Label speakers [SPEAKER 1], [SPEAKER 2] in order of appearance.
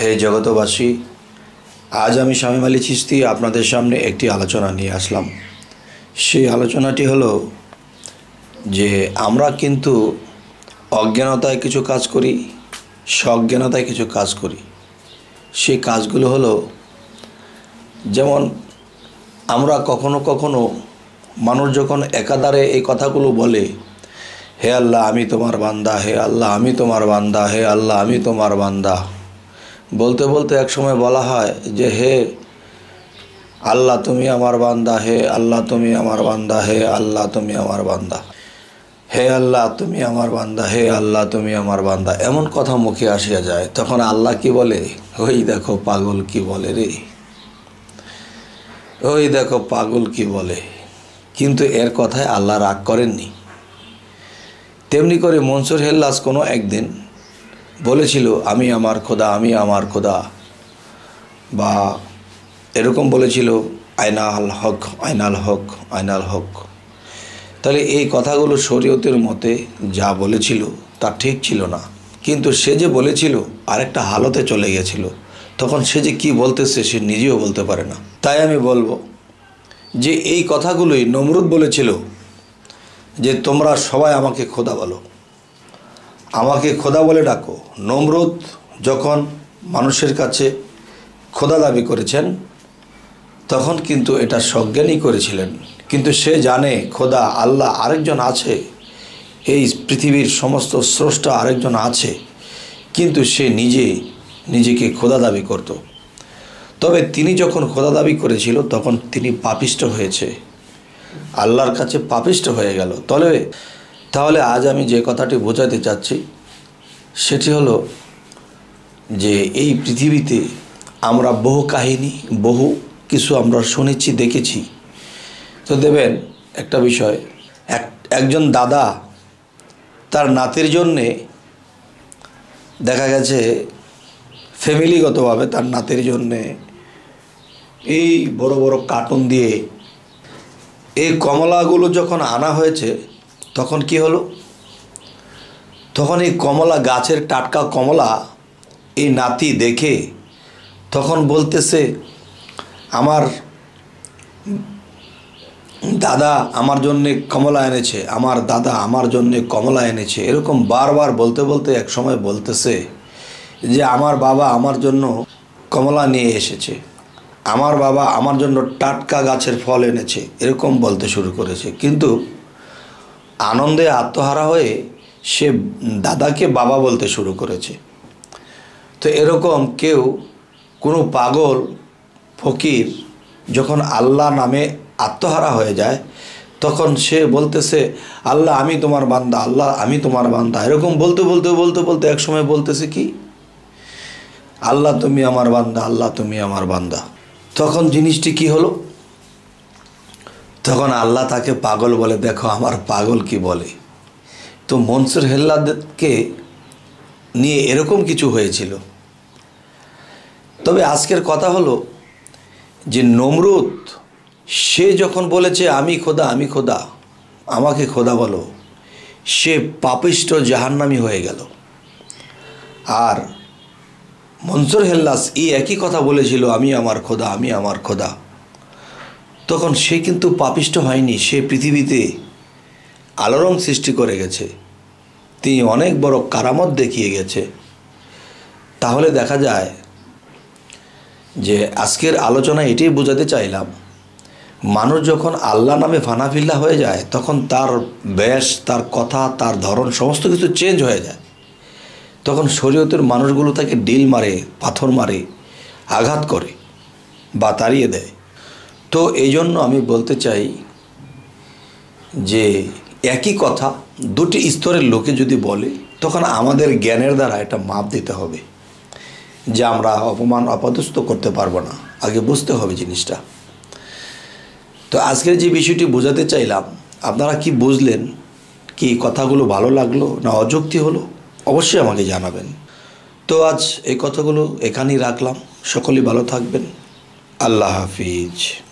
[SPEAKER 1] হে জগতবাসী, আজ আমি স্বামী আলী চিস্তি আপনাদের সামনে একটি আলোচনা নিয়ে আসলাম। সেই আলোচনাটি হলো যে আমরা কিন্তু অজ্ঞানতায় কিছু কাজ করি, সজ্ঞানতায় কিছু কাজ করি। সেই কাজগুলো হলো যেমন আমরা কখনো কখনো মানুষ যখন একাধারে এই কথাগুলো বলে, হে আল্লাহ, আমি তোমার বান্দা, হে আল্লাহ, আমি তোমার বান্দা, হে আল্লাহ, আমি তোমার বান্দা। বলতে বলতে এক সময় বলা হয় যে, হে আল্লাহ, তুমি আমার বান্দা। হে আল্লাহ, তুমি আমার বান্দা। হে আল্লাহ, তুমি আমার বান্দা। হে আল্লাহ, তুমি আমার বান্দা। হে আল্লাহ, তুমি আমার বান্দা। এমন কথা মুখে আসিয়া যায়। তখন আল্লাহ কি বলে? ওই দেখো পাগল কি বলে রে। ওই দেখো পাগল কি বলে। কিন্তু এর কথায় আল্লাহ রাগ করেননি। তেমনি করে মনসুর হেল্লাস কোনো একদিন বলেছিল, আমি আমার খোদা, আমি আমার খোদা। বা এরকম বলেছিল আয়নাল হক আয়নাল হক আয়নাল হক। তাহলে এই কথাগুলো শরীয়তের মতে যা বলেছিল তা ঠিক ছিল না। কিন্তু সে যে বলেছিল, আরেকটা হালতে চলে গেছিল। তখন সে যে কি বলতেছে সে নিজেও বলতে পারে না। তাই আমি বলব যে এই কথাগুলোই নমরুদ বলেছিল যে, তোমরা সবাই আমাকে খোদা বলো। আমাকে খোদা বলে ডাকো। নমরুদ যখন মানুষের কাছে খোদা দাবি করেছেন, তখন কিন্তু এটা সজ্ঞানই করেছিলেন। কিন্তু সে জানে খোদা আল্লাহ আরেকজন আছে, এই পৃথিবীর সমস্ত স্রষ্টা আরেকজন আছে, কিন্তু সে নিজে নিজেকে খোদা দাবি করত। তবে তিনি যখন খোদা দাবি করেছিল, তখন তিনি পাপিষ্ট হয়েছে। আল্লাহর কাছে পাপিষ্ট হয়ে গেল। তবে তাহলে আজ আমি যে কথাটি বোঝাতে চাচ্ছি, সেটি হলো যে এই পৃথিবীতে আমরা বহু কাহিনী, বহু কিছু আমরা শুনেছি, দেখেছি। তো দেবেন, একটা বিষয়, এক, একজন দাদা তার নাতির জন্যে দেখা গেছে ফ্যামিলিগতভাবে তার নাতির জন্যে এই বড় বড় কার্টুন দিয়ে এই কমলাগুলো যখন আনা হয়েছে তখন কি হলো? তখন এই কমলা গাছের টাটকা কমলা এই নাতি দেখে তখন বলতেছে, আমার দাদা আমার জন্যে কমলা এনেছে, আমার দাদা আমার জন্যে কমলা এনেছে। এরকম বারবার বলতে বলতে এক সময় বলতেছে যে, আমার বাবা আমার জন্য কমলা নিয়ে এসেছে, আমার বাবা আমার জন্য টাটকা গাছের ফল এনেছে। এরকম বলতে শুরু করেছে। কিন্তু আনন্দে আত্মহারা হয়ে সে দাদাকে বাবা বলতে শুরু করেছে। তো এরকম কেউ, কোনো পাগল, ফকির যখন আল্লাহ নামে আত্মহারা হয়ে যায়, তখন সে বলতেছে, আল্লাহ, আমি তোমার বান্দা, আল্লাহ, আমি তোমার বান্দা। এরকম বলতে বলতে বলতে বলতে এক সময় বলতেছে কি? আল্লাহ, তুমি আমার বান্দা, আল্লাহ, তুমি আমার বান্দা। তখন জিনিসটি কি হলো? তখন আল্লাহ তাকে পাগল বলে, দেখো, আমার পাগল কি বলে? তো মনসুর হেল্লাদকে নিয়ে এরকম কিছু হয়েছিল। তবে আজকের কথা হলো যে নমরুদ, সে যখন বলেছে, আমি খোদা আমি খোদা, আমাকে খোদা বলো, সে পাপিষ্ট জাহান্নামি হয়ে গেল। আর মনসুর হেল্লাস এই একই কথা বলেছিল, আমি আমার খোদা, আমি আমার খোদা। তখন সে কিন্তু পাপিষ্ট হয়নি, সে পৃথিবীতে আলোড়ন সৃষ্টি করে গেছে। তিনি অনেক বড় কারামত দেখিয়ে গেছে। তাহলে দেখা যায় যে আজকের আলোচনা এটাই বোঝাতে চাইলাম, মানুষ যখন আল্লাহ নামে ফানাফিল্লা হয়ে যায়, তখন তার ব্যাস তার কথা, তার ধরন, সমস্ত কিছু চেঞ্জ হয়ে যায়। তখন শরীয়তের মানুষগুলো তাকে ডিল মারে, পাথর মারে, আঘাত করে বা তাড়িয়ে দেয়। তো এই জন্য আমি বলতে চাই যে একই কথা দুটি স্তরের লোকে যদি বলে, তখন আমাদের জ্ঞানের দ্বারা এটা মাপ দিতে হবে যে আমরা অপমান, অপদস্থ করতে পারব না। আগে বুঝতে হবে জিনিসটা। তো আজকের যে বিষয়টি বোঝাতে চাইলাম, আপনারা কি বুঝলেন? কি কথাগুলো ভালো লাগল না অযুক্তি হলো? অবশ্যই আমাকে জানাবেন। তো আজ এই কথাগুলো এখানেই রাখলাম। সকলেই ভালো থাকবেন। আল্লাহ হাফিজ।